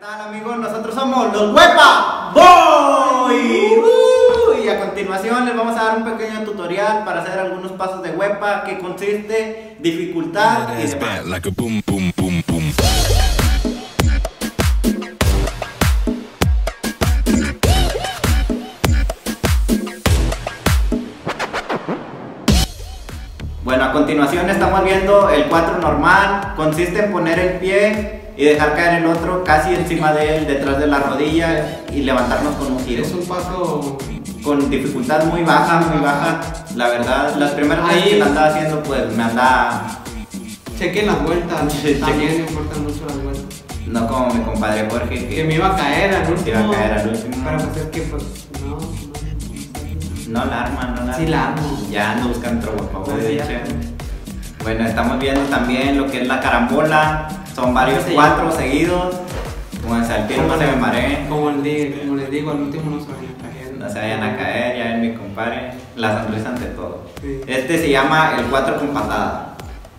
tal amigos? Nosotros somos los Huepa Boy. Uh, y a continuación les vamos a dar un pequeño tutorial para hacer algunos pasos de Huepa que consiste dificultad y demás. A continuación estamos viendo el 4 normal. Consiste en poner el pie y dejar caer el otro casi encima de él, detrás de la rodilla y levantarnos con un giro. Es un paso. Con dificultad muy baja, muy baja. La verdad, las primeras veces Ahí- que la andaba haciendo, pues me andaba Chequen las vueltas. También me importan mucho las vueltas. No como mi compadre Jorge, Que que me iba a caer al último. Se iba a caer al último. Pero pues es que, pues, no. no. No la arma, no la Sí la armo. Ya ando buscando otro No, de hecho. Bueno, estamos viendo también lo que es la carambola. Son varios cuatro seguidos. Como se al tiro no se me maree. Como, el como les digo, al último no se vayan a caer. No se vayan a caer, ya ven mi compadre. La sonrisa ante todo. Sí. Este se llama el 4 con patada.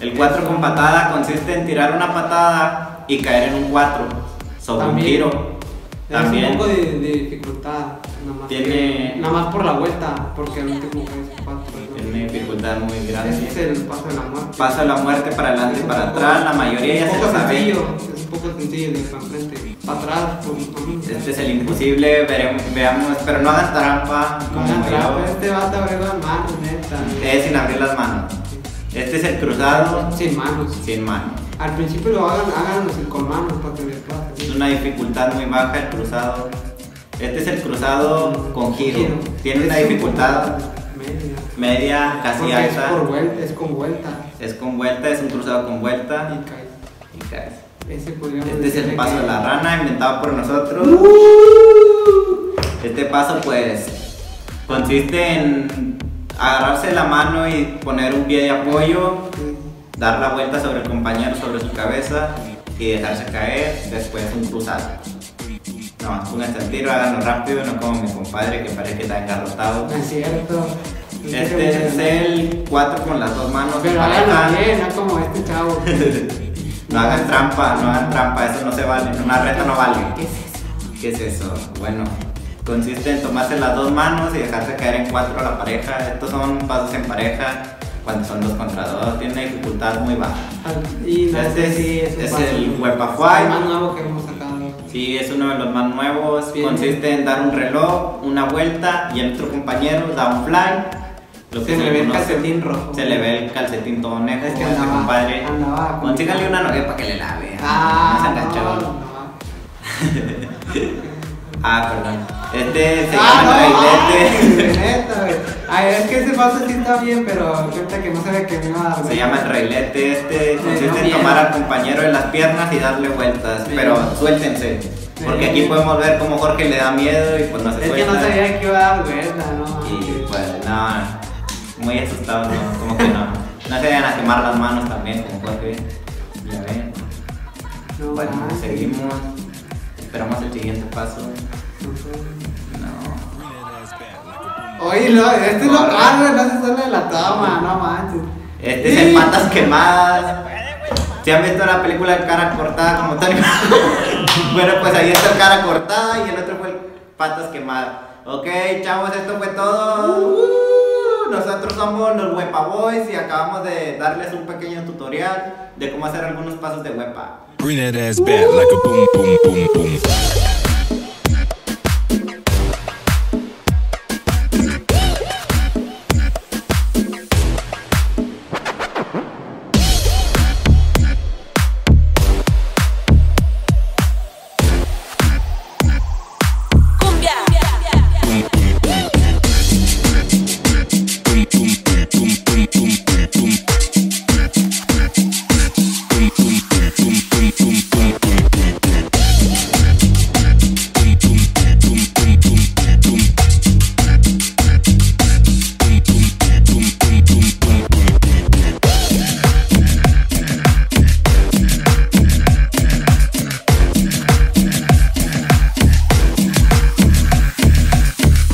El 4 con patada consiste en tirar una patada y caer en un 4 sobre También. un tiro. Es También. un poco de, de dificultad. Nada más, Tiene- que- nada más por la vuelta. Porque el último es cuatro. ¿no? Tiene dificultad muy Ese es grande. el paso de la muerte. Paso de la muerte para adelante y un para poco- atrás. La mayoría ya se un lo sabe. Es un poco sencillo de para enfrente. Para atrás. Pues, Este es el imposible, veremos, veamos, pero no hagan trampa. No como yo. trampa, este va a abrir las manos, neta. Es sin abrir las manos. Este es el cruzado Sin manos. sin manos. Al principio lo hagan, háganlo con manos para que les Es una dificultad muy baja el cruzado. Este es el cruzado con giro. Tiene una dificultad media. media, casi Porque Es alta. por vuelta, es con vuelta. Es con vuelta, es un cruzado con vuelta. Y cae. Y caes. Ese Este es el paso de la rana inventado por nosotros. Este paso pues consiste en agarrarse la mano y poner un pie de apoyo. Dar la vuelta sobre el compañero sobre su cabeza y dejarse caer, después un cruzado. Pónganse al tiro, háganlo rápido, no como mi compadre que parece que está engarrotado. No es cierto. Este es el 4 con las dos manos. Pero háganlo bien, no como este chavo. No hagan trampa, no hagan trampa, eso no se vale, una reta no vale. ¿Qué es eso? ¿Qué es eso? Bueno, consiste en tomarse las dos manos y dejarse caer en cuatro a la pareja. Estos son pasos en pareja cuando son dos contra dos, tiene dificultad muy baja. Y no Este sé es- es, es el Wepa el Five. más nuevo que hemos sacado. Sí, es uno de los más nuevos. Bien. Consiste en dar un reloj, una vuelta y el otro compañero da un fly. Lo Se le ve el calcetín rojo. Se le ve el calcetín todo negro. Es que andaba- compadre. andaba Consíganle una novia para que le lave. Ah, no se enganchó. Ah, perdón. Este se Ah, llama no. Ay, es que ese paso sí está bien, pero cuenta que no sabía que me iba a dar. Se llama el trailete. Este consiste en tomar al compañero de las piernas y darle vueltas. Sí. Pero suéltense. Porque aquí podemos ver cómo Jorge le da miedo y pues no se Es que suelta. no sabía que iba a dar vuelta, ¿no? Y pues no, muy asustado, ¿no? Como que no. No se vayan a quemar las manos también, como Jorge. Ya ven. No, Bueno, seguimos. Esperamos el siguiente paso. No. Oye, lo, este es lo Corre. caro, no se sale de la toma, no manches. Este es el patas quemadas. ¿Se han visto la película cara cortada como Tony? bueno, pues ahí está el cara cortada y el otro fue el patas quemadas. Ok, chavos, esto fue todo. Uh, nosotros somos los Wepa Boys y acabamos de darles un pequeño tutorial de cómo hacer algunos pasos de Wepa. Bring that ass back like a boom, boom, boom, boom.